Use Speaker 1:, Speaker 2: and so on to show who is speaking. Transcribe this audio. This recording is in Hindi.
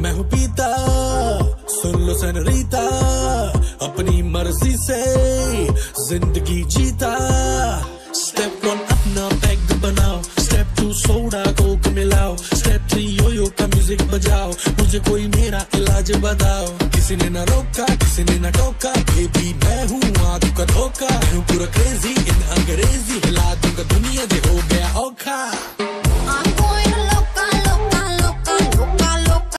Speaker 1: मैं हूँ पीता, सुन लो सनरीता अपनी मर्ज़ी से ज़िंदगी जीता। स्टेप वन अपना पैग बनाओ स्टेप टू सोडा कोक मिलाओ स्टेप थ्री यो यो का म्यूज़िक बजाओ, मुझे कोई मेरा इलाज बताओ। किसी ने ना रोका, किसी ने ना टोका बेबी मैं हूँ आग का धोखा, मैं हूँ पूरा क्रेजी